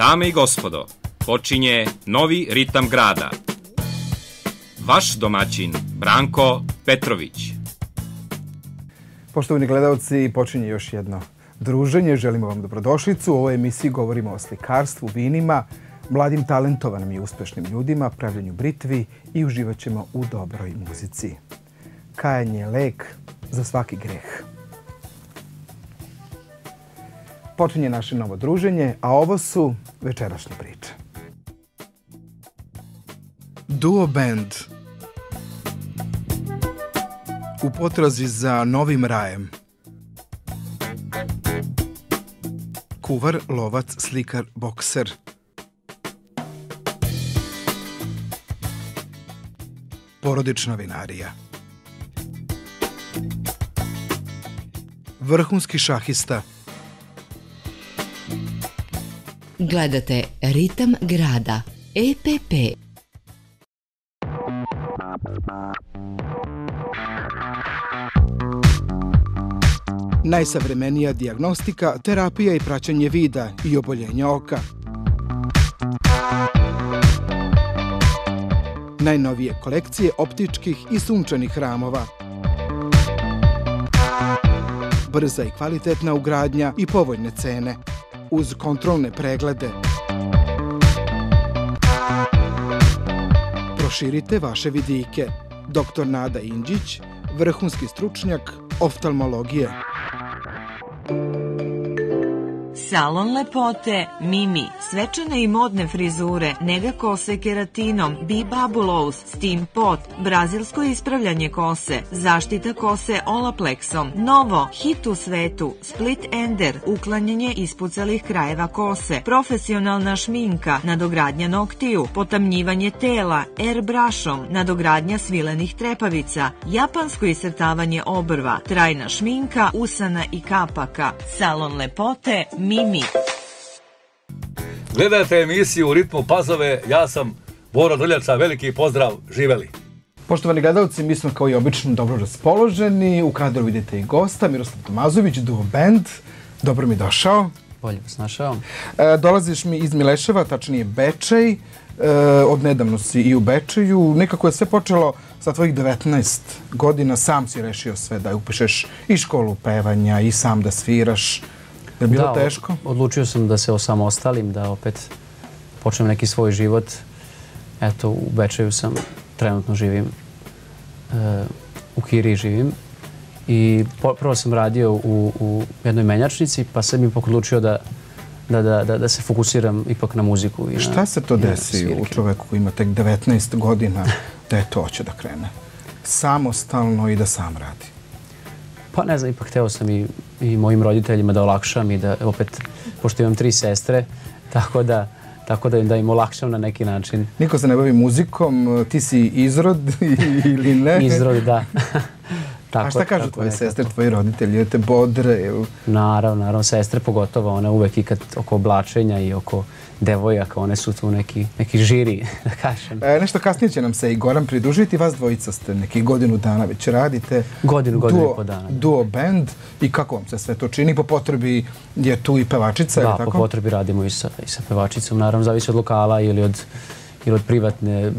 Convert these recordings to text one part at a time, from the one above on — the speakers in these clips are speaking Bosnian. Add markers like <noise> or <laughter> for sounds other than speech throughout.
Dame i gospodo, počinje novi ritam grada. Vaš domaćin, Branko Petrović. Poštovani gledalci, počinje još jedno druženje. Želimo vam dobrodošlicu. U ovoj emisiji govorimo o slikarstvu, vinima, mladim talentovanim i uspešnim ljudima, pravljanju britvi i uživat ćemo u dobroj muzici. Kajanje je lek za svaki greh. Počinje naše novo druženje, a ovo su večerašnje priče. Duo Band u potrazi za novim rajem. Kuvar, lovac, slikar, bokser. Porodična vinarija. Vrhunski šahista. Gledate Ritam grada. EPP. Najsavremenija dijagnostika, terapija i praćanje vida i oboljenja oka. Najnovije kolekcije optičkih i sunčanih ramova. Brza i kvalitetna ugradnja i povoljne cene. Uz kontrolne preglede. Proširite vaše vidike. Dr. Nada Inđić, vrhunski stručnjak oftalmologije. Salon lepote, Mimi, svečane i modne frizure, nega kose keratinom, bi babulous, Steam Pot, brazilsko ispravljanje kose, zaštita kose Olaplexom, novo, hit u svetu, Split Ender, uklanjanje ispucalih krajeva kose, profesionalna šminka, nadogradnja noktiju, potamnjivanje tela, airbrushom, nadogradnja svilenih trepavica, japansko isrtavanje obrva, trajna šminka, usana i kapaka, salon lepote, Mimi. Mimi. Gledajte emisiju u ritmu Pazove, ja sam Boro Drljača, veliki pozdrav, živeli. Poštovani gledalci, mi smo kao i obično dobro raspoloženi. U kadru vidite i gosta, Miroslav Tomazović, Duo Band. Dobro mi došao. Bolje vas našao. E, dolaziš mi iz Mileševa, tačnije Bečej. E, od nedavno si i u Bečeju. Nekako je sve počelo sa tvojih 19 godina. Sam si rešio sve da upišeš i školu pevanja i sam da sviraš. Je bilo da, teško? odlučio sam da se osamostalim, da opet počnem neki svoj život. Eto, u Bečeju sam, trenutno živim, e, u Kiriji živim. I prvo sam radio u, u jednoj menjačnici, pa sam ipak odlučio da, da, da, da, da se fokusiram ipak na muziku. I Šta na, se to desi u čoveku koji ima tek 19 godina da je to hoće da krene? Samostalno i da sam radi. Pa ne znam, ipak hteo sam i, i mojim roditeljima da olakšam i da opet, pošto imam tri sestre, tako da, tako da, da im olakšam na neki način. Niko se ne bavi muzikom, ti si izrod <laughs> ili ne? Izrod, da. <laughs> tako, A šta kažu tvoje sestre, tvoji roditelji? Te bodre? Naravno, naravno, sestre pogotovo, one uvek i kad oko oblačenja i oko devojaka, one su tu neki, neki žiri, <laughs> da kažem. E, nešto kasnije će nam se i Goran pridružiti. Vas dvojica ste neki godinu dana već radite. Godinu, godinu duo, i po dana. Duo band. I kako vam se sve to čini? Po potrebi je tu i pevačica, da, tako? po potrebi radimo i sa, i sa pevačicom. Naravno, zavisi od lokala ili od ili od privatne,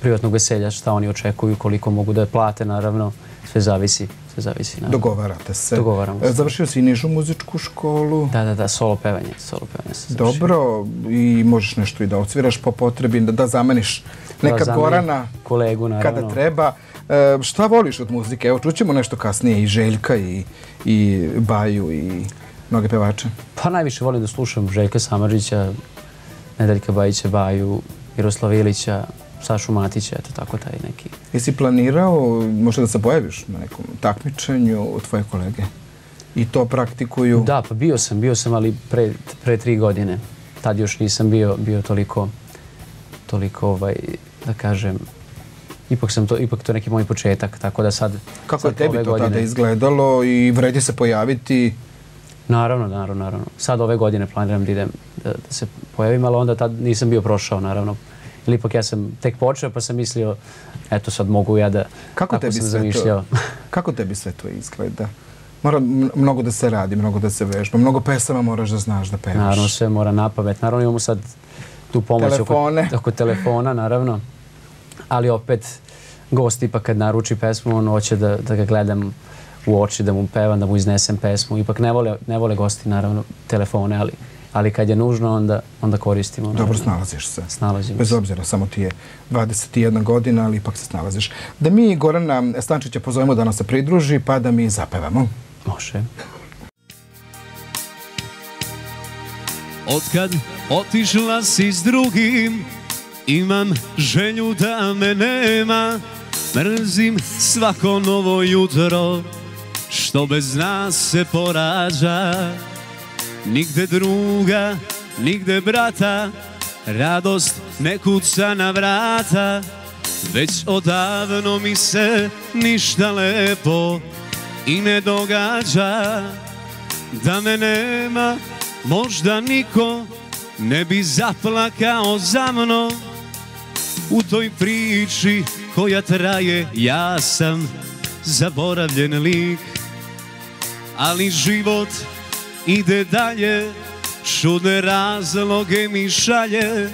privatnog veselja, šta oni očekuju, koliko mogu da plate, naravno, sve zavisi sve zavisi. Naravno. Dogovarate se. Dogovaramo se. Završio si nižu muzičku školu. Da, da, da, solo pevanje. Solo pevanje se Dobro, i možeš nešto i da odsviraš po potrebi, da, da zameniš nekad da Gorana kolegu, naravno. kada treba. E, šta voliš od muzike? Evo, čućemo nešto kasnije i Željka i, i Baju i mnoge pevače. Pa najviše volim da slušam Željka Samarđića, Nedeljka Bajića, Baju, Miroslava Ilića, Sašu Matića, eto tako taj neki. Jesi planirao možda da se pojaviš na nekom takmičenju od tvoje kolege? I to praktikuju? Da, pa bio sam, bio sam, ali pre, pre tri godine. Tad još nisam bio, bio toliko, toliko, ovaj, da kažem, ipak sam to, ipak to neki moj početak, tako da sad... Kako je tebi to godine, tada izgledalo i vredi se pojaviti? Naravno, naravno, naravno. Sad ove godine planiram da idem, da, da se pojavim, ali onda tad nisam bio prošao, naravno, ili ipak ja sam tek počeo pa sam mislio, eto sad mogu ja da... Kako tebi, sve to, <laughs> kako tebi sve to izgleda? Mora mnogo da se radi, mnogo da se vežba, mnogo pesama moraš da znaš da pevaš. Naravno, sve mora na pamet. Naravno, imamo sad tu pomoć Telefone. Oko, <laughs> oko telefona, naravno. Ali opet, gost ipak kad naruči pesmu, on hoće da, da ga gledam u oči, da mu pevam, da mu iznesem pesmu. Ipak ne vole, ne vole gosti, naravno, telefone, ali, ali kad je nužno, onda, onda koristimo. Dobro naravno. snalaziš se. Snalazimo Bez se. obzira, samo ti je 21 godina, ali ipak se snalaziš. Da mi Gorana Stančića pozovemo da nas se pridruži, pa da mi zapevamo. Može. Otkad otišla si s drugim Imam želju da me nema Mrzim svako novo jutro Što bez nas se porađa Nigde druga, nigde brata Radost ne kuca na vrata. Već odavno mi se ništa lepo i ne događa. Da me nema možda niko ne bi zaplakao za mnom u toj priči koja traje ja sam zaboravljen lik. Ali život ide dalje čudne razloge mi šalje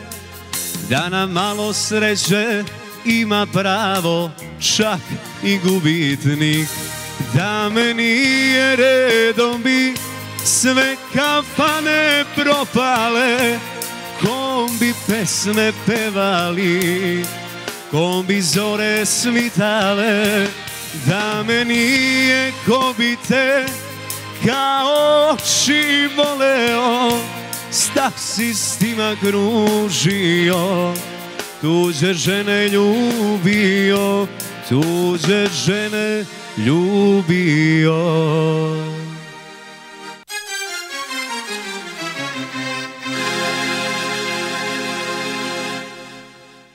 da na malo sreće ima pravo čak i gubitnik da me nije redom bi sve kafane propale kom bi pesme pevali kom bi zore svitale da me nije ko bi te kao oči voleo s taksistima kružio. Tuđe žene ljubio tuđe žene ljubio.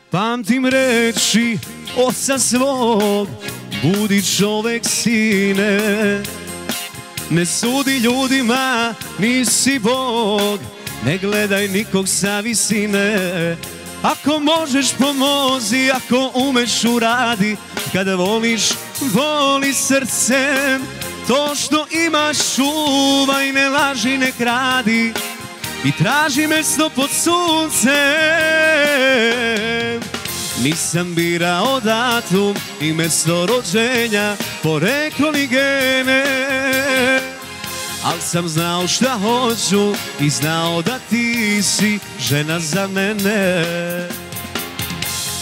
Pamtim reči oca svog Budi čovek sine. Ne sudi ljudima, nisi Bog. Ne gledaj nikog sa visine Ako možeš pomozi, ako umeš uradi. Kada voliš, voli srcem. To što imaš čuvaj, ne laži, ne kradi i traži mesto pod suncem. Nisam birao datum i mesto rođenja, poreklo ni gene. Al sam znao šta hoću i znao da ti si žena za mene.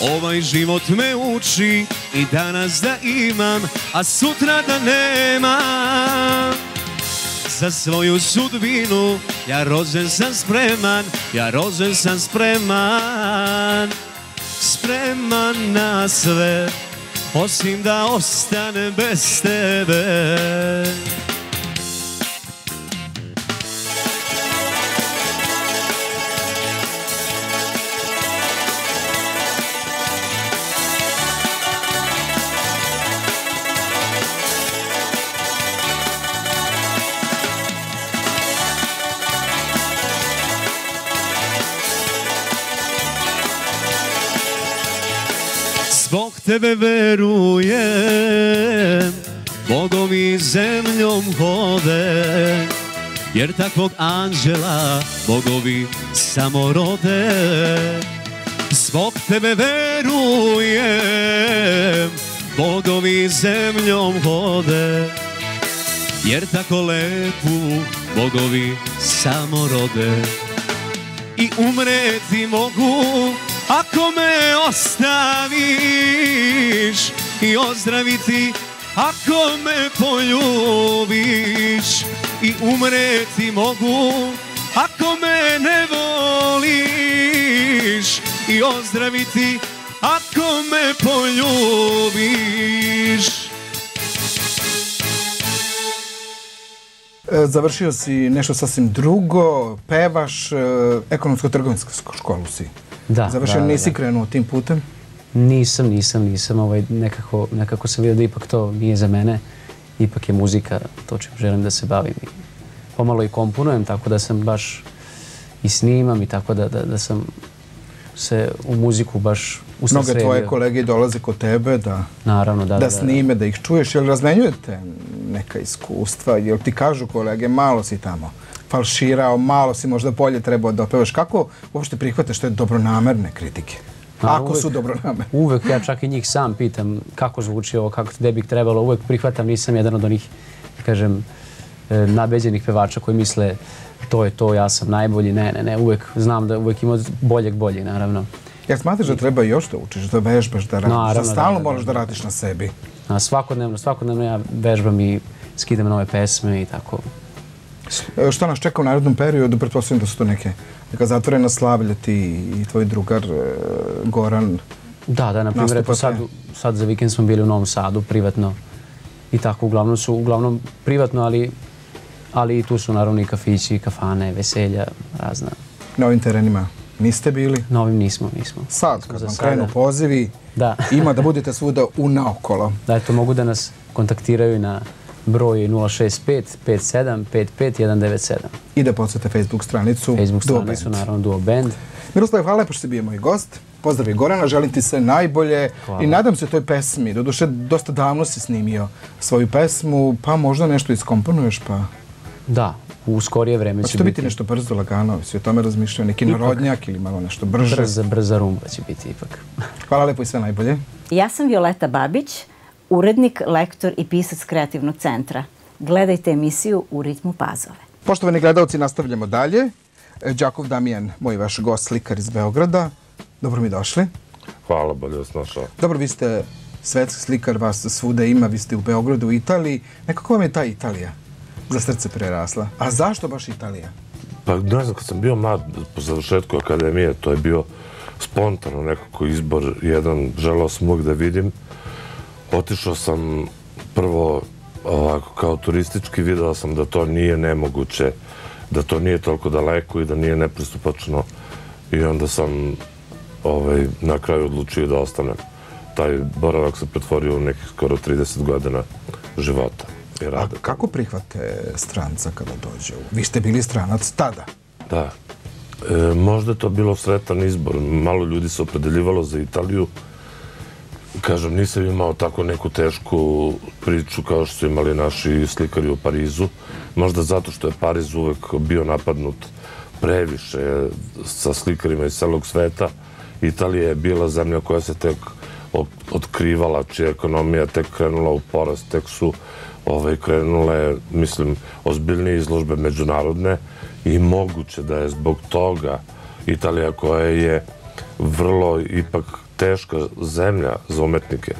Ovaj život me uči i danas da imam, a sutra da nemam. Za svoju sudbinu Ja rođen sam spreman, ja rođen sam spreman. Spreman na sve, osim da ostane bez tebe. Tebe verujem Bogom i zemljom hode Jer takvog anđela bogovi samo rode. Zbog tebe verujem Bogovi zemljom hode Jer tako lepu bogovi samo rode. I umreti mogu ako me ostaviš i ozdraviti ako me poljubiš i umreti mogu ako me ne voliš i ozdraviti ako me poljubiš e, Završio si nešto sasvim drugo, pevaš, e, ekonomsko-trgovinsku školu si. Da, Završio, da, da, nisi da. krenuo tim putem. Nisam, nisam, nisam. Ovaj, nekako, nekako sam vidio da ipak to nije za mene. Ipak je muzika to čim želim da se bavim. I pomalo i komponujem, tako da sam baš i snimam i tako da, da, da sam se u muziku baš Mnoge usredio. tvoje kolege dolaze kod tebe da, Naravno, da, da, da. snime, da ih čuješ. Jel razmenjujete neka iskustva? Jel ti kažu kolege, malo si tamo falširao, malo si možda bolje trebao da opevaš. Kako uopšte prihvataš te dobronamerne kritike? A, Ako uvek- su dobronamerne. Uvek ja čak i njih sam pitam kako zvuči ovo, kako te bi trebalo. Uvek prihvatam, nisam jedan od onih, da kažem, e, nabeđenih pevača koji misle to je to, ja sam najbolji. Ne, ne, ne, uvek znam da uvek ima boljeg bolji, naravno. Ja smatraš da treba još da učiš, da vežbaš, da radiš, Naravno, da stalno moraš da da. radiš na sebi. A svakodnevno, svakodnevno ja vežbam i skidam nove pesme i tako. E, Šta nas čeka u narednom periodu? Pretpostavljam da su to neke, neka zatvorena slavlja ti i tvoj drugar e, Goran. Da, da, na primjer, eto sad, sad za vikend smo bili u Novom Sadu, privatno. I tako, uglavnom su, uglavnom privatno, ali, ali i tu su naravno i kafići, kafane, veselja, razna. Na ovim terenima niste bili. Na ovim nismo, nismo. Sad, kad vam krenu pozivi, Da. ima da budete svuda u naokolo. Da, eto, mogu da nas kontaktiraju na broj 065 57 55 197. I da podsjete Facebook stranicu Facebook Duo stranicu, Band. naravno, Duo Band. Miroslav, hvala lepo što si bio moj gost. Pozdrav i Gorana, želim ti sve najbolje Hvala. i nadam se toj pesmi. Doduše, dosta davno si snimio svoju pesmu, pa možda nešto iskomponuješ, pa... Da, u skorije vreme Pa će će to biti nešto brzo, lagano, si o tome razmišljao, neki narodnjak ili malo nešto brže. Brza, brza rumba će biti ipak. Hvala lepo i sve najbolje. Ja sam Violeta Babić, urednik, lektor i pisac Kreativnog centra. Gledajte emisiju U ritmu pazove. Poštovani gledalci, nastavljamo dalje. E, Đakov Damijan, moj vaš gost, slikar iz Beograda. Dobro mi došli. Hvala, bolje vas našao. Dobro, vi ste svetski slikar, vas svuda ima, vi ste u Beogradu, u Italiji. Nekako vam je ta Italija za srce prerasla. A zašto baš Italija? Pa ne znam, kad sam bio mlad po završetku akademije, to je bio spontano nekako izbor, jedan želao sam uvijek da vidim. Otišao sam prvo ovako kao turistički, video sam da to nije nemoguće, da to nije toliko daleko i da nije nepristupačno. I onda sam ovaj, na kraju odlučio da ostanem. Taj boravak se pretvorio u nekih skoro 30 godina života i A rada. kako prihvate stranca kada dođe? Vi ste bili stranac tada. Da. E, možda je to bilo sretan izbor. Malo ljudi se opredeljivalo za Italiju. Kažem, nisam imao tako neku tešku priču kao što su imali naši slikari u Parizu. Možda zato što je Pariz uvek bio napadnut previše sa slikarima iz celog sveta. Italija je bila zemlja koja se tek otkrivala, čija ekonomija tek krenula u porast, tek su ovaj, krenule, mislim, ozbiljnije izložbe međunarodne i moguće da je zbog toga Italija koja je vrlo ipak teška zemlja za umetnike.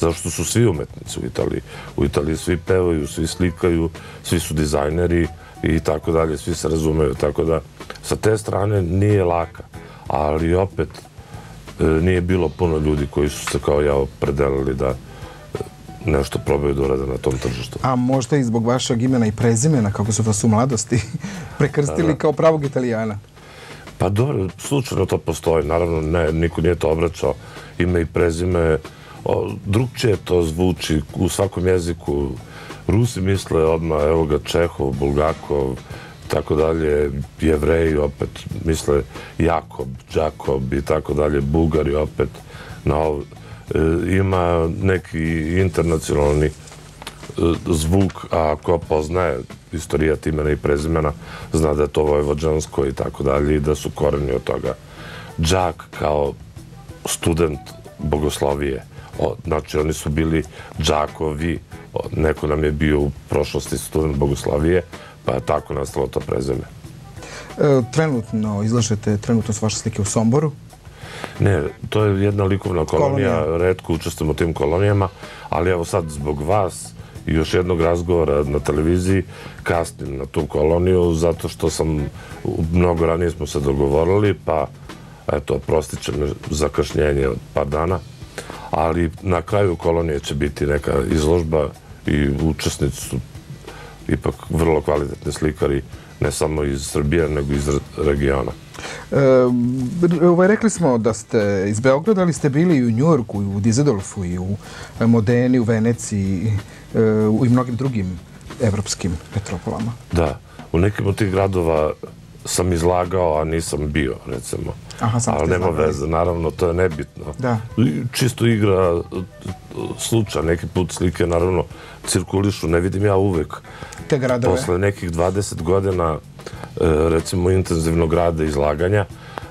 Zašto su svi umetnici u Italiji? U Italiji svi pevaju, svi slikaju, svi su dizajneri i tako dalje, svi se razumeju. Tako da sa te strane nije laka, ali opet e, nije bilo puno ljudi koji su se kao ja opredelili da e, nešto probaju da urade na tom tržištu. A možda i zbog vašeg imena i prezimena, kako su vas u mladosti <laughs> prekrstili kao pravog italijana. Pa dobro, slučajno to postoji, naravno ne, niko nije to obraćao, ime i prezime, o, drugčije to zvuči u svakom jeziku, Rusi misle odmah, evo ga Čehov, Bulgakov, tako dalje, jevreji opet misle Jakob, Đakob i tako dalje, Bugari opet, na ov, e, ima neki internacionalni zvuk, a ko poznaje istorija imena i prezimena, zna da je to vojvođansko i tako dalje i da su koreni od toga. Džak kao student bogoslovije, o, znači oni su bili džakovi, o, neko nam je bio u prošlosti student bogoslovije, pa je tako nastalo to prezime. E, trenutno izlažete, trenutno su vaše slike u Somboru. Ne, to je jedna likovna kolonija, Kolonija. redko učestvujem u tim kolonijama, ali evo sad zbog vas još jednog razgovora na televiziji kasnim na tu koloniju zato što sam, mnogo ranije smo se dogovorili, pa eto, prostit će me zakašnjenje od par dana, ali na kraju kolonije će biti neka izložba i učesnici su ipak vrlo kvalitetni slikari, ne samo iz Srbije, nego iz regiona. E, ovaj, rekli smo da ste iz Beograda, ali ste bili i u Njorku, i u Dizedolfu, i u Modeni, u Veneciji e, u- i mnogim drugim evropskim metropolama. Da, u nekim od tih gradova sam izlagao, a nisam bio, recimo. Aha, Ali nema izlagali. veze, naravno, to je nebitno. Da. I Čisto igra e, slučaj, neki put slike, naravno, cirkulišu, ne vidim ja uvek. Te gradove. Posle nekih 20 godina, e, recimo, intenzivnog rada izlaganja,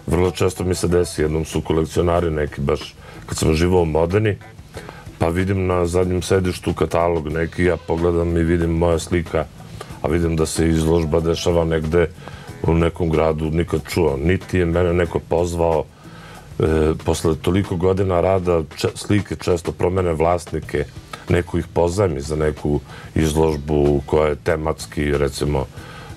vrlo često mi se desi, jednom su kolekcionari neki baš, kad sam živao u Modeni, pa vidim na zadnjem sedištu katalog neki, ja pogledam i vidim moja slika, a vidim da se izložba dešava negde u nekom gradu, nikad čuo. Niti je mene neko pozvao, e, posle toliko godina rada če, slike često promene vlasnike, neko ih pozajmi za neku izložbu koja je tematski, recimo,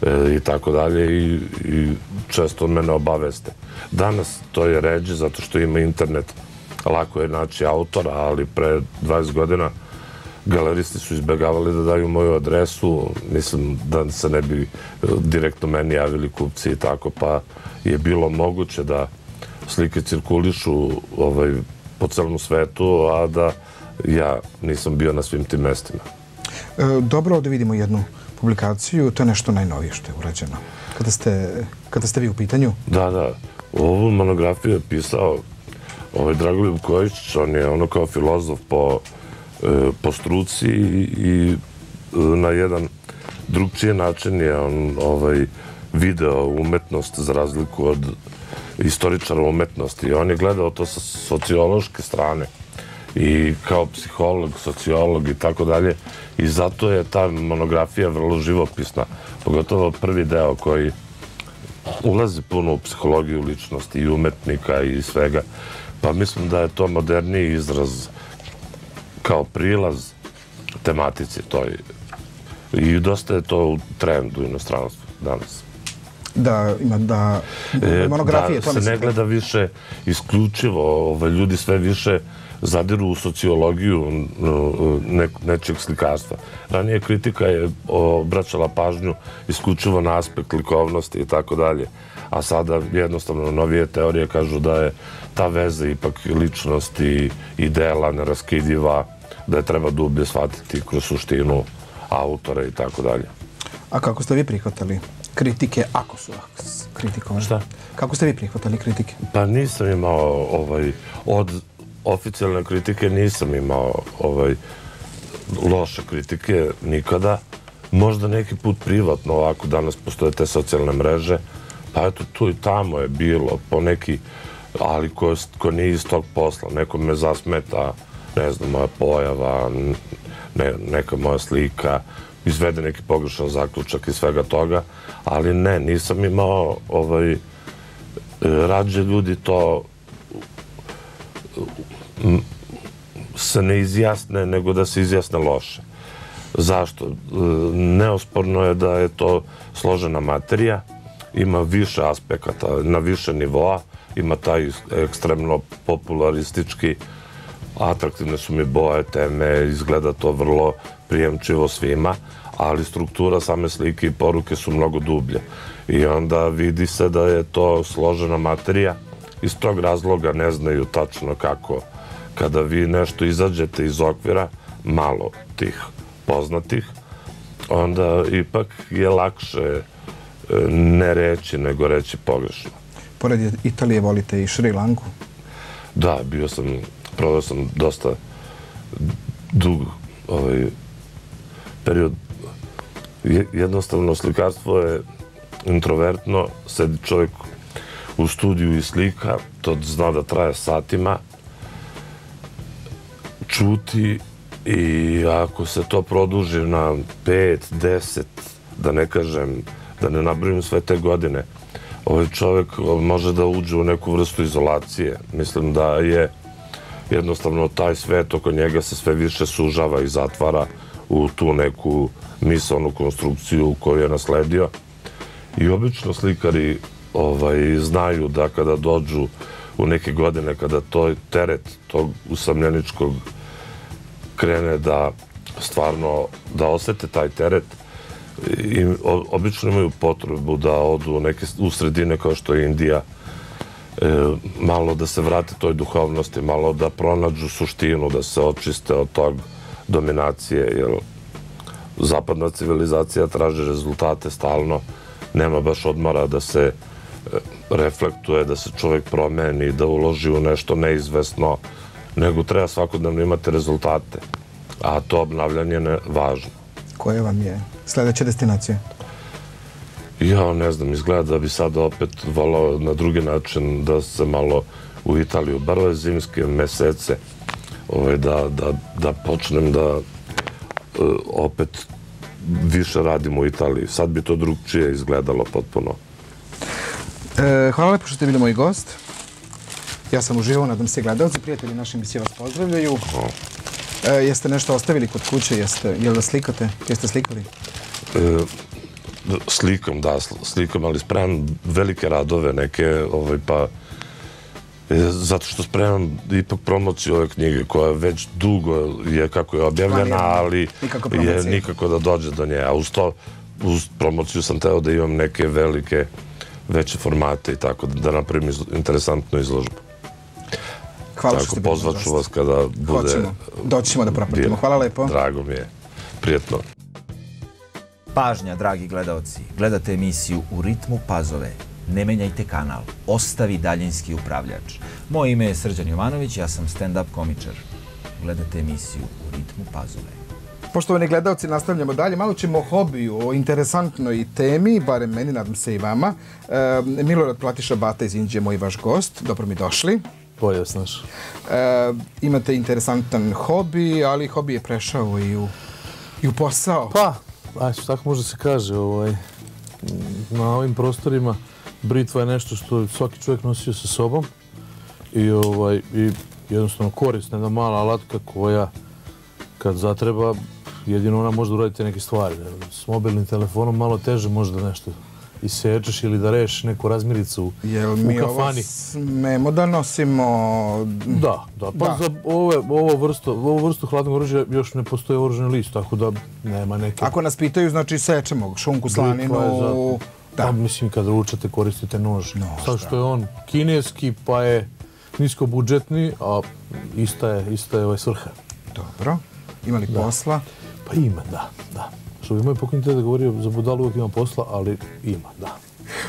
e, i tako dalje i, i često mene obaveste. Danas to je ređe zato što ima internet, lako je naći autora, ali pre 20 godina galeristi su izbjegavali da daju moju adresu, mislim da se ne bi e, direktno meni javili kupci i tako, pa je bilo moguće da slike cirkulišu ovaj, po celom svetu, a da ja nisam bio na svim tim mestima. E, Dobro da vidimo jednu publikaciju, to je nešto najnovije što je urađeno. Kada ste, kada ste vi u pitanju, Da, da. Ovu monografiju je pisao ovaj Dragoljub Kojić, on je ono kao filozof po, e, po struci i, i e, na jedan drugčiji način je on ovaj video umetnost za razliku od istoričara umetnosti. I on je gledao to sa sociološke strane i kao psiholog, sociolog i tako dalje. I zato je ta monografija vrlo živopisna. Pogotovo prvi deo koji ulazi puno u psihologiju ličnosti i umetnika i svega. Pa mislim da je to moderniji izraz kao prilaz tematici toj. I dosta je to u trendu inostranstvu danas. da ima da E, monografije, da se ne gleda više isključivo, ovaj, ljudi sve više zadiru u sociologiju ne, nečeg slikarstva. Ranije kritika je obraćala pažnju isključivo na aspekt likovnosti i tako dalje, a sada jednostavno novije teorije kažu da je ta veza ipak ličnosti i dela neraskidiva, da je treba dublje shvatiti kroz suštinu autora i tako dalje. A kako ste vi prihvatali kritike, ako su kritikovane? Šta? Kako ste vi prihvatali kritike? Pa nisam imao ovaj od oficijalne kritike nisam imao ovaj loše kritike nikada. Možda neki put privatno ovako danas postoje te socijalne mreže. Pa eto tu i tamo je bilo po neki ali ko, ko nije iz tog posla. Neko me zasmeta, ne znam, moja pojava, ne, neka moja slika, izvede neki pogrešan zaključak i svega toga, ali ne, nisam imao ovaj, rađe ljudi to se ne izjasne nego da se izjasne loše. Zašto? Neosporno je da je to složena materija, ima više aspekata, na više nivoa, ima taj ekstremno popularistički, atraktivne su mi boje, teme, izgleda to vrlo prijemčivo svima, ali struktura same slike i poruke su mnogo dublje. I onda vidi se da je to složena materija. Iz tog razloga ne znaju tačno kako kada vi nešto izađete iz okvira, malo tih poznatih, onda ipak je lakše ne reći nego reći pogrešno. Pored Italije volite i Šri Lanku. Da, bio sam, proveo sam dosta dug ovaj, period. Je- Jednostavno, slikarstvo je introvertno, sedi čovjek u studiju i slika, to zna da traje satima, čuti i ako se to produži na 5, 10, da ne kažem, da ne nabrojim sve te godine, ovaj čovjek eh, može da uđe u neku vrstu izolacije. Mislim da je jednostavno taj svet oko njega se sve više sužava i zatvara u tu neku misalnu konstrukciju koju je nasledio. I obično slikari ovaj, znaju da kada dođu u neke godine, kada to teret tog usamljeničkog krene da stvarno da osete taj teret i obično imaju potrebu da odu u neke u sredine kao što je Indija e, malo da se vrate toj duhovnosti, malo da pronađu suštinu, da se očiste od tog dominacije, jer zapadna civilizacija traži rezultate stalno nema baš odmora da se e, reflektuje, da se čovjek promeni, da uloži u nešto neizvesno, nego treba svakodnevno imati rezultate. A to obnavljanje je važno. Koje vam je sljedeća destinacija? Ja ne znam, izgleda da bi sad opet volao na drugi način da se malo u Italiju, bar ove zimske mesece, ovaj, da, da, da počnem da uh, opet više radim u Italiji. Sad bi to drugčije izgledalo potpuno. E, hvala lepo što ste bili moj gost. Ja sam uživao, nadam se gledalci, prijatelji naši emisije vas pozdravljaju. E, jeste nešto ostavili kod kuće, jeste, jel da slikate? Jeste slikali? E, slikom, da, slikom, ali spremam velike radove neke, ovaj, pa e, zato što spremam ipak promociju ove knjige koja već dugo je kako je objavljena, ali je nikako da dođe do nje. A uz to, uz promociju sam teo da imam neke velike, veće formate i tako, da napravim interesantnu izložbu. Hvala tako, što ste pozvat ću vas kada bude... Hoćemo, doći ćemo da propratimo. Hvala lepo. Drago mi je. Prijetno. Pažnja, dragi gledalci, gledate emisiju U ritmu pazove. Ne menjajte kanal, ostavi daljinski upravljač. Moje ime je Srđan Jovanović, ja sam stand-up komičar. Gledate emisiju U ritmu pazove. Poštovani gledalci, nastavljamo dalje. Malo ćemo o hobiju, o interesantnoj temi, barem meni, nadam se i vama. E, Milorad Platiša Bata iz Indije, moj vaš gost. Dobro mi došli. Bolje znaš. E, imate interesantan hobi, ali hobi je prešao i u, i u posao. Pa, Ajde, tako može se kaže, ovaj, na ovim prostorima britva je nešto što svaki čovjek nosio sa sobom i, ovaj, i jednostavno korisna jedna mala alatka koja kad zatreba jedino ona može da uradite neke stvari. S mobilnim telefonom malo teže možda nešto isečeš ili da rešiš neku razmiricu Jel u mi kafani. ovo smemo da nosimo... Da, da. Pa da. za ove, ovo, vrstu, ovo vrstu hladnog oružja još ne postoje oruženi list, tako da nema neke... Ako nas pitaju, znači sečemo šunku, slaninu... Za... Da. Pa, mislim, kad ručate, koristite nož. No, Sad što je on kineski, pa je nisko budžetni, a ista je, ista je ovaj svrha. Dobro. Ima li posla? Pa ima, da, da bi moj pokojni tada govorio, za budalu uvijek ima posla, ali ima, da.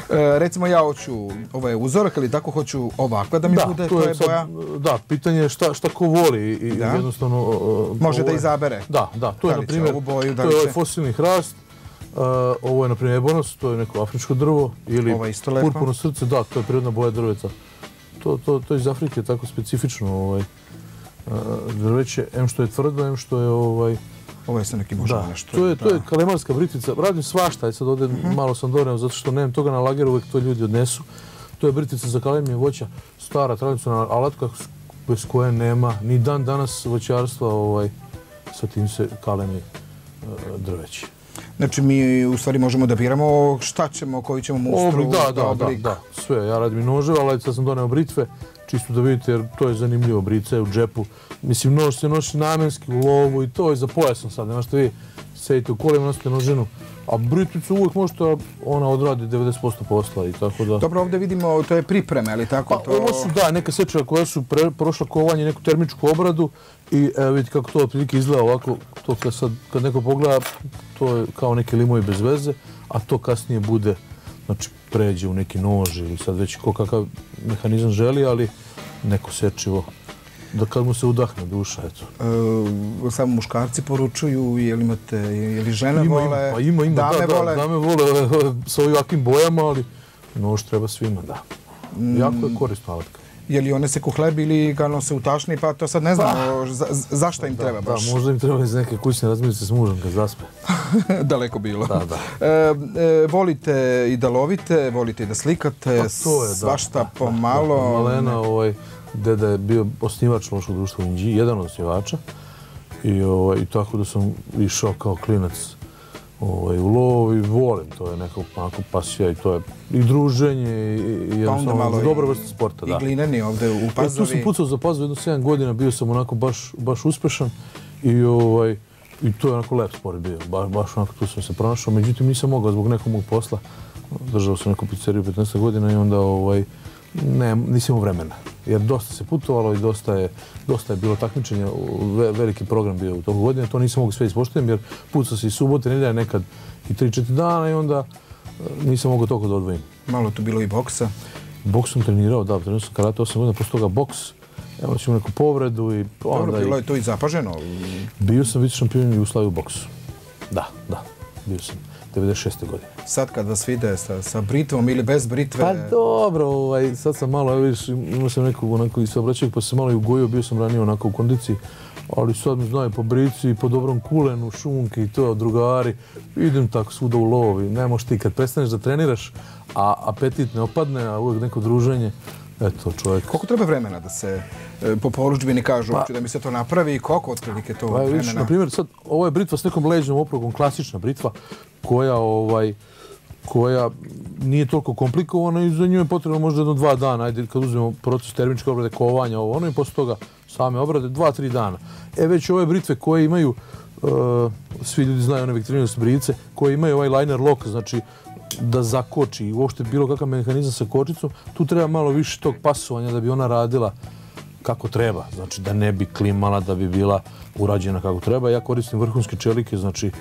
E, recimo ja hoću ovaj uzorak ili tako hoću ovakva da mi da, bude, to je sad, boja? Da, pitanje je šta, šta ko voli i da. jednostavno... Uh, Može da izabere? Da, da, to je na primjer, boju, to je ovaj fosilni hrast, uh, ovo je na primjer ebonos, to je neko afričko drvo ili purpurno srce, da, to je prirodna boja drveca. To, to, to iz Afrike je tako specifično ovaj, uh, drveće, em što je tvrdo, em što je ovaj, Ovo je sa neki možda nešto. To je, to je kalemarska britica. Radim svašta, sad ovdje mhm. -huh. malo sam doneo, zato što nemam toga na lageru, uvijek to ljudi odnesu. To je britica za kalemije voća, stara tradicionalna alatka bez koje nema ni dan danas voćarstva ovaj, sa tim se kalemi uh, drveći. Znači mi u stvari možemo da biramo šta ćemo, koji ćemo mustru, da, da, da, da, sve. Ja radim i noževe, ali sad sam doneo britve, čisto da vidite, jer to je zanimljivo, brice u džepu. Mislim, nož se noši namenski u lovu i to je za pojasom sad, nema što vi sedite u kolima, nosite nožinu. A briticu uvijek možete, ona odradi 90% posla i tako da... Dobro, ovdje vidimo, to je pripreme, ali tako pa, to... Ovo su, da, neka sečeva koja su pre, prošla kovanje, neku termičku obradu i evo vidite kako to otprilike izgleda ovako, to kad, sad, kad neko pogleda, to je kao neke limovi bez veze, a to kasnije bude, znači, pređe u neki nož ili sad već ko kakav mehanizam želi, ali neko sečivo da kad mu se udahne duša, eto. E, samo muškarci poručuju, je li imate, je li žene ima, vole, ima, pa ima, ima, dame da, vole? Da, dame vole <laughs> sa ovakvim bojama, ali nož treba svima, da. Jako je korisna alatka. Je li one se kuhlebi ili ga nose u tašni, pa to sad ne znam, pa, za, zašto im treba baš? Da, možda im treba iz neke kućne razmirice s mužem kad zaspe. <laughs> Daleko bilo. Da, da. E, e, volite i da lovite, volite i da slikate, pa to je, svašta da, pomalo. Da, da. Malena, ovaj, deda je bio osnivač loškog društva u Inđi, jedan od osnivača. I, ovaj, I tako da sam išao kao klinac ovaj, u lov i volim, to je neko onako pasija i to je i druženje i, i pa onda malo dobra vrsta sporta. I da. glineni ovde u Pazovi. Ja, tu sam pucao za Pazovi jedno 7 godina, bio sam onako baš, baš uspešan i, ovaj, i to je onako lep sport bio, baš, baš onako tu sam se pronašao. Međutim, nisam mogao zbog nekog mog posla, držao sam neku pizzeriju 15 godina i onda ovaj, ne, nisam imao vremena. Jer dosta se putovalo i dosta je, dosta je bilo takmičenja, veliki program bio u toku godine. To nisam mogu sve ispoštujem jer pucao se i subote, nedelja nekad i 3-4 dana i onda nisam mogao toliko da odvojim. Malo tu bilo i boksa. Boks sam trenirao, da, trenirao sam karate 8 godina, posle toga boks, evo ćemo neku povredu i onda... Dobro, bilo je to i zapaženo. Bio sam vice šampion Jugoslavije u boksu. Da, da, bio sam. 96. godine. Sad kad vas vide sa, sa britvom ili bez britve... Pa dobro, ovaj, sad sam malo, vidiš, imao sam neku onako i se obraćaju, pa sam malo i ugojio, bio sam ranije onako u kondiciji, ali sad mi znaju po brici, po dobrom kulenu, šunke i to, drugari, idem tako svuda u lovi, ne možeš ti kad prestaneš da treniraš, a apetit ne opadne, a uvijek neko druženje, eto čovjek. Koliko treba vremena da se e, po poručbini kažu Pa- da mi se to napravi i koliko otprilike to Pa, vremena? na primjer, sad, ovo je britva s nekom leđnom oprugom, klasična britva, koja, ovaj, koja nije toliko komplikovana i za nju je potrebno možda jedno dva dana, ajde kad uzmemo proces termičke obrade, kovanja, ovo, ono i posle toga same obrade, dva, tri dana. E, već ove britve koje imaju, uh, svi ljudi znaju one Victorinos brice, koje imaju ovaj liner lock, znači da zakoči i uopšte bilo kakav mehanizam sa kočicom, tu treba malo više tog pasovanja da bi ona radila kako treba, znači da ne bi klimala, da bi bila urađena kako treba. Ja koristim vrhunske čelike, znači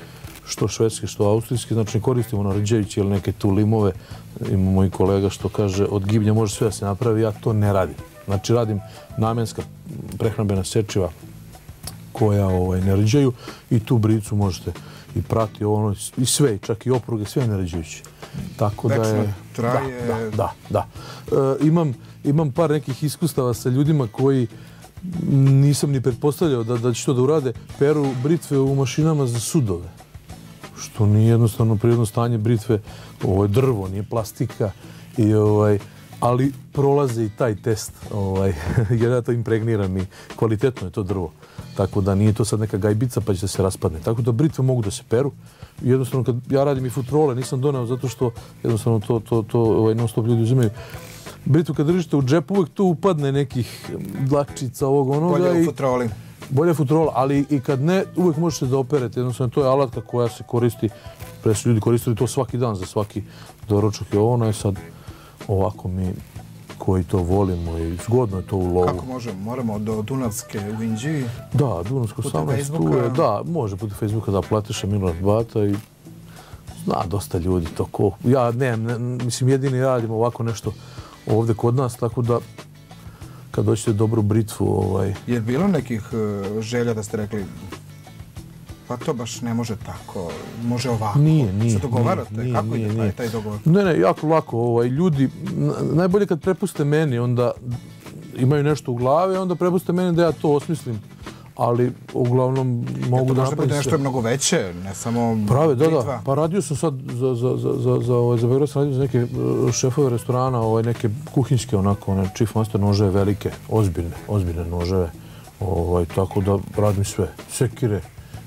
što švedske, što austrijske, znači koristimo koristim ono ili neke tu limove. Ima moj kolega što kaže od giblja može sve da se napravi, ja to ne radim. Znači radim namenska prehrambena sečiva koja ovaj, ne rđaju i tu bricu možete i prati ono i sve, čak i opruge, sve ne. Tako da je... traje. Da, da, da. E, imam, imam par nekih iskustava sa ljudima koji nisam ni pretpostavljao da, da će to da urade, peru britve u mašinama za sudove. Što nije jednostavno prirodno stanje britve, ovo je drvo, nije plastika. I, ovaj, ali prolaze i taj test, ovaj, <laughs> jer ja to impregniram i kvalitetno je to drvo. Tako da nije to sad neka gajbica pa će se raspadne. Tako da britve mogu da se peru. Jednostavno kad ja radim i futrole, nisam doneo zato što jednostavno to, to, to ovaj, non stop ljudi uzimaju. Britvu kad držite u džepu uvijek tu upadne nekih dlačica ovog onoga. Bolje u futroli. bolje futrola, ali i kad ne, uvijek možete da operete. Jednostavno, to je alatka koja se koristi, pre su ljudi koristili to svaki dan za svaki doručak i ono je sad ovako mi koji to volimo i zgodno je to u lovu. Kako možemo? Moramo do Dunavske u Inđiji. Da, Dunavsko Putem 18 tu je, da, može putem Facebooka da platiše Milorad Bata i zna dosta ljudi to ko. Ja ne, ne, mislim jedini radim ovako nešto ovdje kod nas, tako da kad doćete dobru britvu, ovaj, Je bilo nekih e, želja da ste rekli pa to baš ne može tako, može ovako. Nije, nije. Se dogovarate? nije, Kako nije, ide nije. taj, taj dogovor? Ne, ne, jako lako. Ovaj, ljudi, najbolje kad prepuste meni, onda imaju nešto u glavi, onda prepuste meni da ja to osmislim. Ali, uglavnom, mogu da napravim nešto sve. mnogo veće, ne samo Prave, da, da. Pa radio sam sad za, za, za, za, za, ovaj, za Beograd sam radio za neke e, šefove restorana, ovaj, neke kuhinjske, onako, one chief master noževe velike, ozbiljne, ozbiljne noževe. Ovaj, tako da radim sve. Sekire,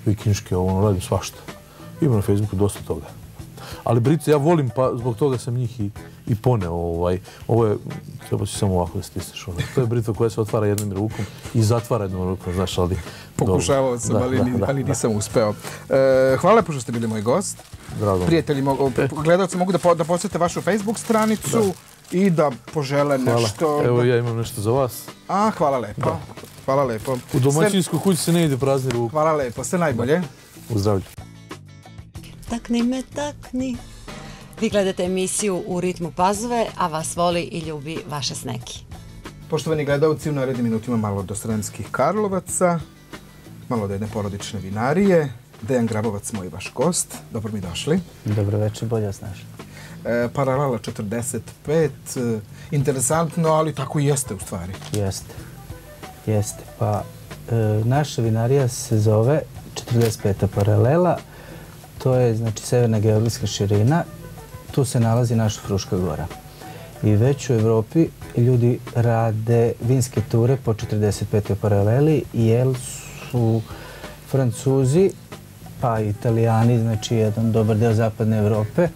vikinške, ono, radim svašta. Ima na Facebooku dosta toga. Ali Brice, ja volim, pa zbog toga sam njih i, i poneo. Ovaj. Ovo je, treba si samo ovako da stisneš. Ono. To je britva koja se otvara jednom rukom i zatvara jednom rukom, znaš, ali... Pokušavao sam, Da, ali, da, da, ali da. nisam uspeo. E, hvala lepo što ste bili moj gost. Drago. Prijatelji, mogu, gledalci mogu da, po, da posjete vašu Facebook stranicu i da požele Hvala. nešto. Evo ja imam nešto za vas. A, hvala lepo. Hvala lepo. U domaćinsku kuću se ne ide prazni ruku. Hvala lepo, sve najbolje. U zdravlju. Takni me, takni. Vi gledate emisiju U ritmu pazove, a vas voli i ljubi vaša sneki. Poštovani gledalci, u narednim minutima malo do Sremskih Karlovaca, malo do jedne porodične vinarije. Dejan Grabovac, moj vaš gost. Dobro mi došli. Dobro večer, bolje vas našli. E, paralela 45, e, interesantno, ali tako i jeste u stvari. Jeste. Jeste. Pa, e, naša vinarija se zove 45. paralela. To je, znači, severna geografska širina. Tu se nalazi naša Fruška gora. I već u Evropi ljudi rade vinske ture po 45. paraleli, jer su Francuzi, pa Italijani, znači jedan dobar deo zapadne Evrope,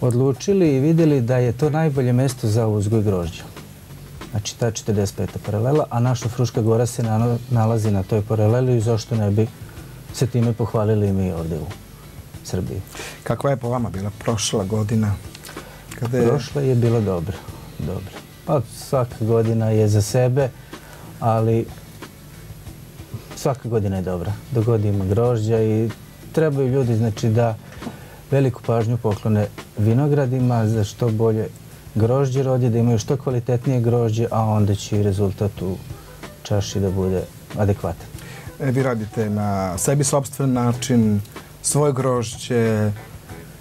odlučili i vidjeli da je to najbolje mesto za uzgoj grožđa. Znači ta 45. paralela, a naša Fruška gora se nalazi na toj paraleli i zašto ne bi se time pohvalili mi ovdje u Srbiji. Kakva je po vama bila prošla godina? Kada je... Prošla je bila dobra. dobra. Pa svaka godina je za sebe, ali svaka godina je dobra. Dogod ima grožđa i trebaju ljudi znači da veliku pažnju poklone vinogradima za što bolje grožđe rodi, da imaju što kvalitetnije grožđe, a onda će i rezultat u čaši da bude adekvatan. E, vi radite na sebi sobstven način, svoje grožđe,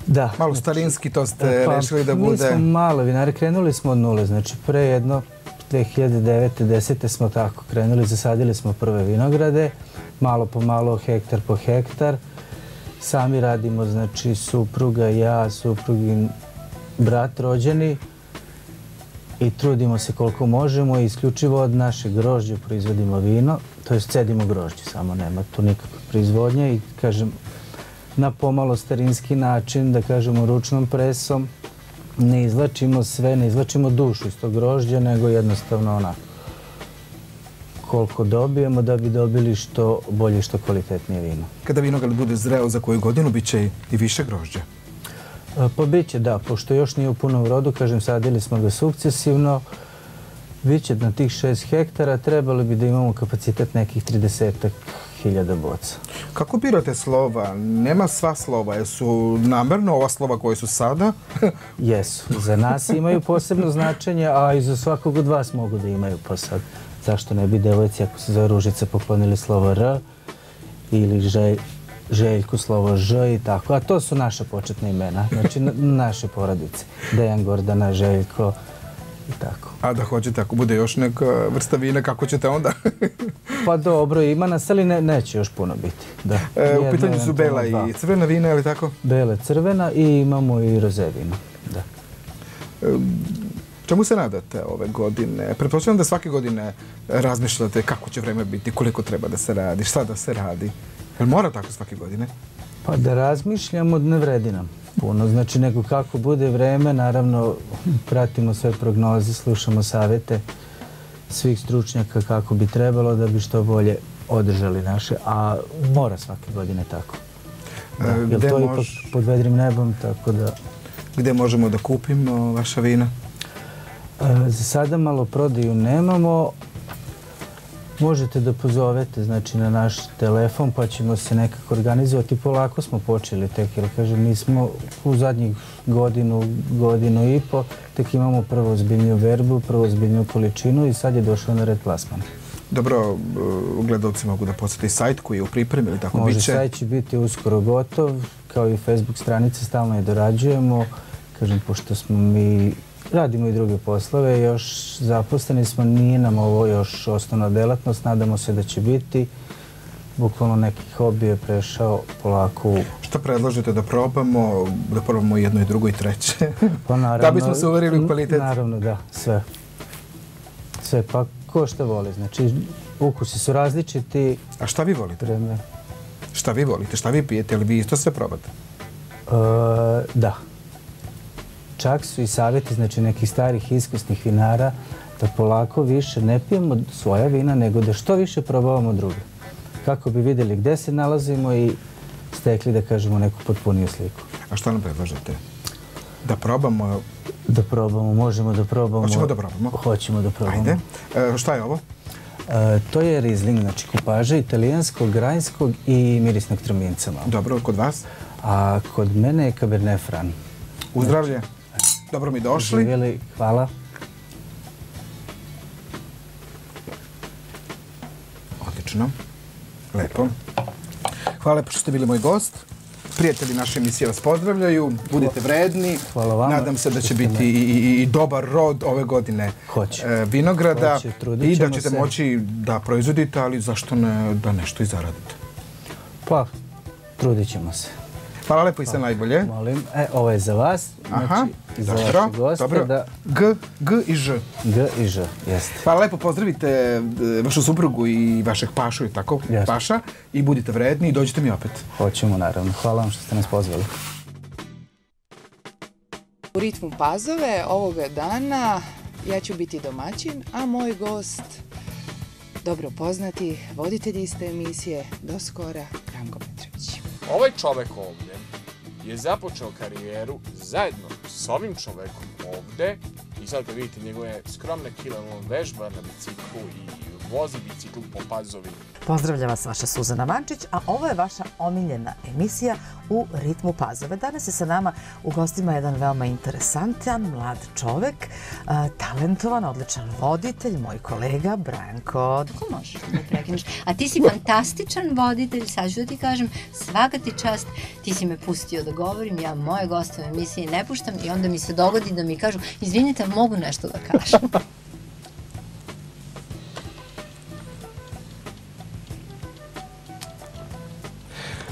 Da. Malo starinski to ste Pa, rešili da bude... Mi smo malo vinari, krenuli smo od nule, znači pre jedno 2009. 10. smo tako krenuli, zasadili smo prve vinograde, malo po malo, hektar po hektar. Sami radimo, znači supruga, ja, suprugin brat rođeni i trudimo se koliko možemo i isključivo od naše grožđe proizvodimo vino, to je cedimo grožđe, samo nema tu nikakve proizvodnje i kažem, na pomalo starinski način, da kažemo ručnom presom, ne izlačimo sve, ne izlačimo dušu iz tog grožđa, nego jednostavno onako koliko dobijemo da bi dobili što bolje što kvalitetnije vino. Kada vinograd bude zreo za koju godinu, bit će i više grožđa. Pa bit će, da, pošto još nije u punom rodu, kažem, sadili smo ga sukcesivno, bit će na tih 6 hektara, trebali bi da imamo kapacitet nekih 30 hiljada boca. Kako birate slova? Nema sva slova. Jesu namerno ova slova koje su sada? <laughs> Jesu. Za nas imaju posebno značenje, a i za svakog od vas mogu da imaju pa sad. Zašto ne bi devojci, ako se zove Ružica, poklonili slovo R ili želj, Željku slovo Ž i tako. A to su naša početna imena, znači na- naše porodice. Dejan, Gordana, Željko i tako. A da hoćete, ako bude još neka vrsta vina, kako ćete onda? <laughs> Pa dobro, ima nas, ali ne, neće još puno biti. Da. E, u pitanju su bela dva. i crvena vina, ili tako? Bele, crvena i imamo i roze vino. Da. Čemu se nadate ove godine? Pretpostavljam da svake godine razmišljate kako će vreme biti, koliko treba da se radi, šta da se radi. Jel mora tako svake godine? Pa da razmišljamo ne vredi nam puno. Znači, nego kako bude vreme, naravno, pratimo sve prognoze, slušamo savete svih stručnjaka kako bi trebalo da bi što bolje održali naše, a mora svake godine tako. Da, E, jer to je ipak mož- pod vedrim nebom, tako da... Gde možemo da kupimo vaša vina? E, Za sada malo prodaju nemamo. Možete da pozovete znači, na naš telefon pa ćemo se nekako organizovati. Polako smo počeli tek, jer kažem, mi smo u zadnjih godinu, godinu i po, tek imamo prvo zbiljnju verbu, prvo zbiljnju količinu i sad je došao na red plasman. Dobro, e, gledalci mogu da posjeti sajt koji je u pripremi ili tako Može, bit će. sajt će biti uskoro gotov, kao i Facebook stranice, stalno je dorađujemo. Kažem, pošto smo mi radimo i druge poslove, još zaposleni smo, nije nam ovo još osnovna delatnost, nadamo se da će biti. Bukvalno neki hobi je prešao polako u... Šta predlažete da probamo, da probamo jedno i drugo i treće? <laughs> Pa naravno, da bismo se uverili u kvalitet. Naravno, da, sve. Sve, pa ko šta voli, znači ukusi su različiti. A šta vi volite? Vreme. Šta vi volite? Šta vi pijete? Ili vi isto sve probate? E, da. Čak su i savjeti znači, nekih starih iskusnih vinara da polako više ne pijemo svoja vina, nego da što više probavamo druge. Kako bi vidjeli gde se nalazimo i stekli, da kažemo, neku potpuniju sliku. A šta nam predlažete? Da probamo? Da probamo, možemo da probamo. Hoćemo da probamo? Hoćemo da probamo. Ajde. E, šta je ovo? E, to je Riesling, znači kupaža italijanskog, grajnskog i mirisnog trminca. Dobro, kod vas? A kod mene je Cabernet Franc. Uzdravlje. Dobro mi došli. Živjeli, hvala. Odlično. Lepo. Hvala lepo što ste bili moj gost. Prijatelji naše emisije vas pozdravljaju. Budite vredni. Hvala vama. Nadam se da će biti i, i, i dobar rod ove godine Hoće. e, vinograda. Hoće, I da ćete se. moći da proizvodite, ali zašto ne da nešto i zaradite. Pa, trudit ćemo se. Hvala lepo i sve najbolje. Molim. E, ovo je za vas. Aha, Znači, za dobro, vaše goste. dobro. Da, G, G i Ž. G i Ž, jeste. Hvala lepo, pozdravite e, vašu suprugu i vašeg pašu i tako, paša. I budite vredni i dođite mi opet. Hoćemo, naravno. Hvala vam što ste nas pozvali. U ritmu pazove ovoga dana ja ću biti domaćin, a moj gost, dobro poznati, voditelj iste emisije do skora, Petrović. Ovaj čovek ovdje je započeo karijeru zajedno s ovim čovekom ovdje i sad kad vidite njegove skromne kile, on vežba na biciklu i vozi bicikl po pazovi. Pozdravlja vas vaša Suzana Mančić, a ovo je vaša omiljena emisija u ritmu pazove. Danas je sa nama u gostima jedan veoma interesantan, mlad čovek, a, talentovan, odličan voditelj, moj kolega Branko. Kako možeš da me prekineš? A ti si fantastičan voditelj, sad ću da ti kažem, svaka ti čast, ti si me pustio da govorim, ja moje gostove emisije ne puštam i onda mi se dogodi da mi kažu, izvinite, mogu nešto da kažem. <laughs>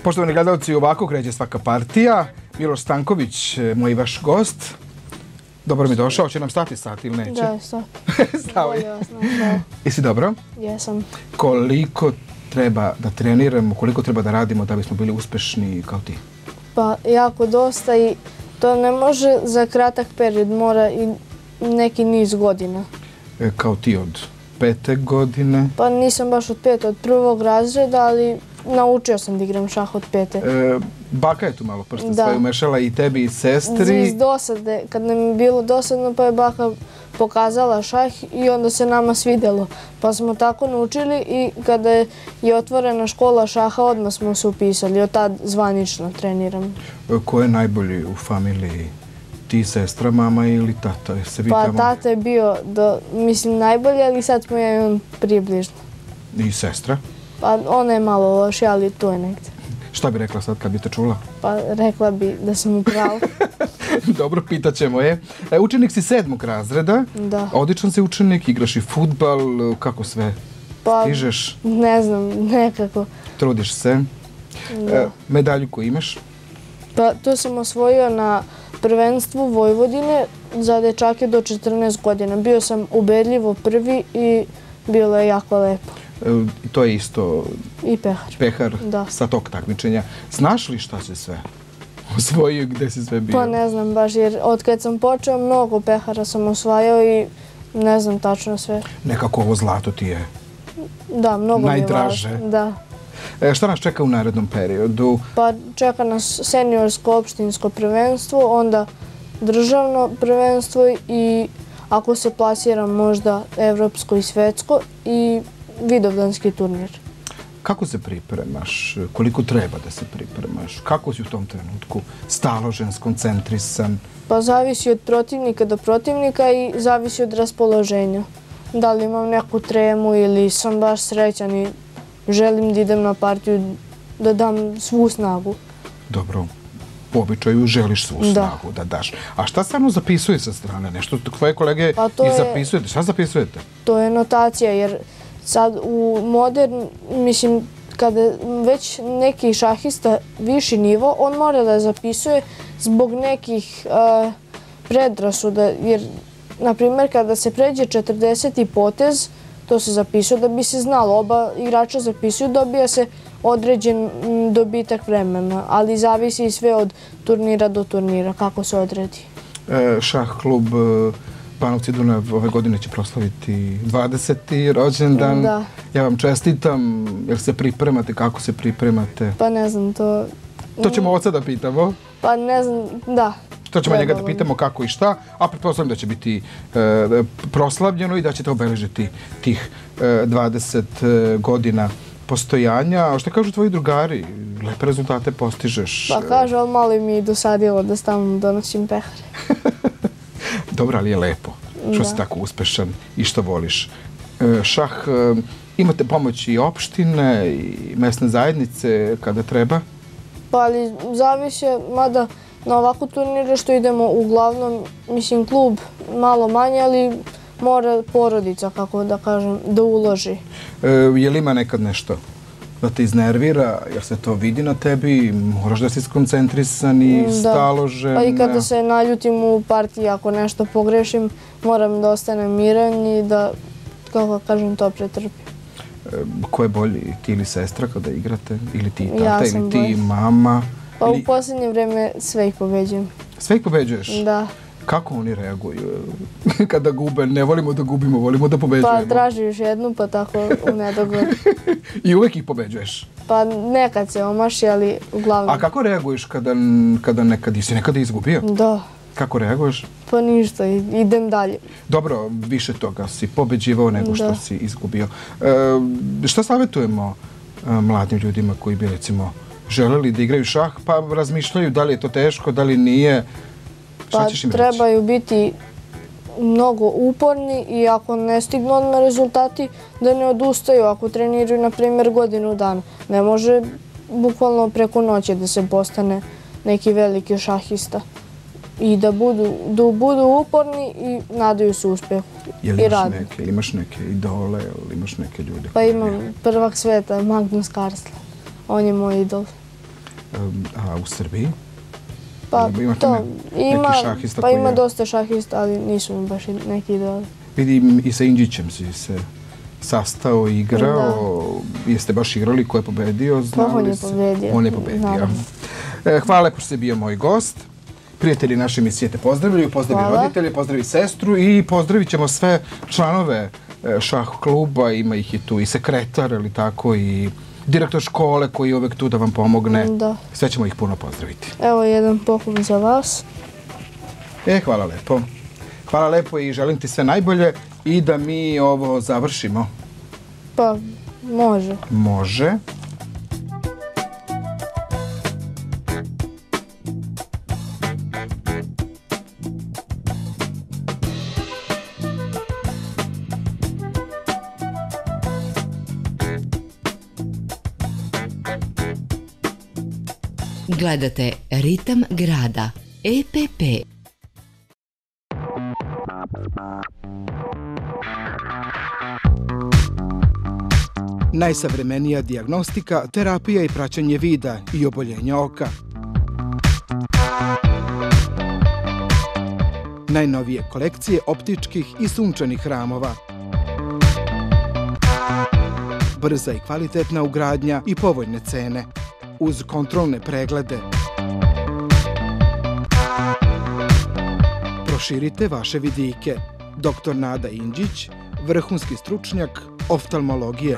Poštovani gledalci, ovako kreće svaka partija. Miloš Stanković, e, moj vaš gost. Dobro mi došao, će nam stati sat ili neće? Da, sat. <laughs> Stao je. Jesi dobro? Jesam. Koliko treba da treniramo, koliko treba da radimo da bismo bili uspešni kao ti? Pa jako dosta i to ne može za kratak period, mora i neki niz godina. E, kao ti od pete godine. Pa nisam baš od pet, od prvog razreda, ali naučio sam da igram šah od pete. E, baka je tu malo prste Da. svoje umešala i tebi i sestri. Iz dosade, kad nam je bilo dosadno, pa je baka pokazala šah i onda se nama svidjelo. Pa smo tako naučili i kada je otvorena škola šaha, odmah smo se upisali. Od tad zvanično treniram. E, Ko je najbolji u familiji? Ti, sestra, mama ili tata? Jel Se vi Pa tamo- tata je bio, do, mislim, najbolji, ali sad smo ja i on približno. I sestra? Pa ona je malo lošija, ali tu je negdje. Šta bi rekla sad kad bi te čula? Pa rekla bi da sam u pravu. <laughs> Dobro, pitat ćemo je. E, učenik si sedmog razreda. Da. Odličan si učenik, igraš i futbal, kako sve Pa, stižeš, ne znam, nekako. trudiš se. Da. E, medalju koju imaš? Pa to sam osvojio na prvenstvu Vojvodine za dečake do 14 godina. Bio sam ubedljivo prvi i bilo je jako lepo. E, to je isto I pehar. pehar Da. sa tog takmičenja. Znaš li šta si sve osvojio gde si sve bio? Pa ne znam baš, jer od kad sam počeo mnogo pehara sam osvajao i ne znam tačno sve. Nekako ovo zlato ti je. Da, mnogo mi je Najdraže. važno. Da. E, šta nas čeka u narednom periodu? Pa čeka nas seniorsko opštinsko prvenstvo, onda državno prvenstvo i ako se plasiram možda evropsko i svetsko i vidovdanski turnir. Kako se pripremaš? Koliko treba da se pripremaš? Kako si u tom trenutku staložen, skoncentrisan? Pa zavisi od protivnika do protivnika i zavisi od raspoloženja. Da li imam neku tremu ili sam baš srećan i želim da idem na partiju da dam svu snagu. Dobro, po običaju želiš svu Da. snagu da daš. A šta stvarno zapisuje sa strane? Nešto tvoje kolege Pa i je- zapisujete? Šta zapisujete? To je notacija jer sad u modern, mislim, kada već neki šahista viši nivo, on mora da zapisuje zbog nekih uh, predrasuda, jer, na primjer, kada se pređe 40. potez, to se zapisuje da bi se znalo. Oba igrača zapisuju, dobija se određen dobitak vremena, ali zavisi i sve od turnira do turnira, kako se odredi. E, šah klub e, Panovci Dunav ove godine će proslaviti 20. rođendan. Da. Ja vam čestitam. Jel se pripremate? Kako se pripremate? Pa ne znam, to... To ćemo oca da pitamo. Pa ne znam, da. To ćemo njega da pitamo kako i šta, a pretpostavljam da će biti e, proslavljeno i da ćete obeležiti tih e, 20 godina postojanja. A šta kažu tvoji drugari? Lepe rezultate postižeš. Pa kaže, ali malo mi je dosadilo da stalno donosim pehare. <laughs> Dobro, ali je lepo što si tako uspešan i što voliš. E, šah, e, imate pomoć i opštine i mesne zajednice kada treba? Pa ali zavisi, mada na ovako turnire što idemo uglavnom, mislim, klub malo manje, ali mora porodica, kako da kažem, da uloži. E, je li ima nekad nešto da te iznervira, jer se to vidi na tebi, moraš da si skoncentrisan i Da. staložen. Pa i kada se naljutim u partiji, ako nešto pogrešim, moram da ostanem miran i da, kako kažem, to pretrpim. E, Ko je bolji, ti ili sestra kada igrate? Ili ti Ja tata, ili ti bolji. mama? Pa u posljednje vrijeme sve ih pobeđujem. Sve ih pobeđuješ? Da. Kako oni reaguju <laughs> kada gube? Ne volimo da gubimo, volimo da Pa pobeđujemo. traži još jednu, pa tako u nedogled. <laughs> I uvek ih pobeđuješ. Pa nekad se omaši, ali uglavnom. A kako reaguješ kada, kada nekad, jesi nekada izgubio? Da. Kako reaguješ? Pa ništa, idem dalje. Dobro, više toga si pobeđivao nego što Da. si izgubio. E, šta savjetujemo e, mladim ljudima koji bi recimo želeli da igraju šah, pa razmišljaju da li je to teško, da li nije? Pa reći? trebaju biti mnogo uporni i ako ne stignu odmah rezultati, da ne odustaju ako treniraju, na primjer, godinu dana. Ne može bukvalno preko noći da se postane neki veliki šahista. I da budu, da budu uporni i nadaju se uspehu. Jel I neke, imaš neke idole, imaš neke ljude? Pa imam prvak sveta, Magnus Carlsen. On je moj idol. A u Srbiji? Pa to, ne- neki ima, šahista pa ima je- dosta šahista, ali nisu mi baš neki idoli. Vidim i sa Indžićem si se sastao i igrao. Jeste baš igrali ko je pobedio? Znali on je se? pobedio, On je pobedio. naravno. E, hvala lepo što si bio moj gost. Prijatelji naše emisije te pozdravljaju, pozdravi Hvala. roditelje, pozdravi sestru i pozdravit ćemo sve članove e, šah kluba, ima ih i tu i sekretar, ali tako, i direktor škole koji je uvek tu da vam pomogne. Da. Sve ćemo ih puno pozdraviti. Evo jedan poklon za vas. E, hvala lepo. Hvala lepo i želim ti sve najbolje i da mi ovo završimo. Pa, može. Može. Gledate Ritam grada. EPP. Najsavremenija dijagnostika, terapija i praćanje vida i oboljenja oka. Najnovije kolekcije optičkih i sunčanih ramova. Brza i kvalitetna ugradnja i povoljne cene. Uz kontrolne preglede. Proširite vaše vidike. Dr. Nada Indžić, vrhunski stručnjak oftalmologije.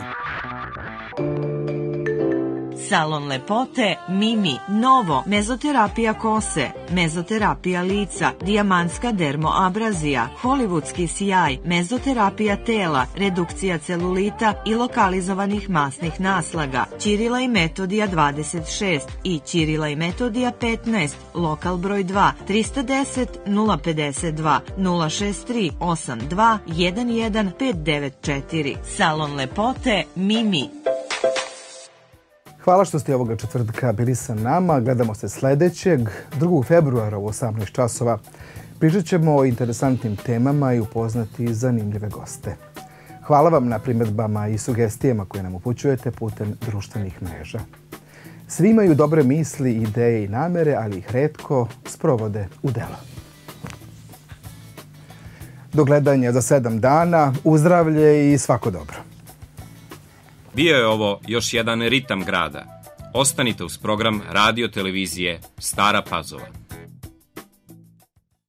Salon lepote Mimi Novo Mezoterapija kose Mezoterapija lica Dijamantska dermoabrazija Hollywoodski sjaj Mezoterapija tela Redukcija celulita i lokalizovanih masnih naslaga Čirila i Metodija 26 i Čirila i Metodija 15 Lokal broj 2 310 052 063 82 11 594 Salon lepote Mimi. Hvala što ste ovoga četvrtka bili sa nama. Gledamo se sljedećeg, 2. februara u 18 časova. Pričat ćemo o interesantnim temama i upoznati zanimljive goste. Hvala vam na primjedbama i sugestijama koje nam upućujete putem društvenih mreža. Svi imaju dobre misli, ideje i namere, ali ih redko sprovode u delo. Do gledanja za sedam dana, uzdravlje i svako dobro. Bio je ovo još jedan ritam grada. Ostanite uz program radio televizije Stara Pazova.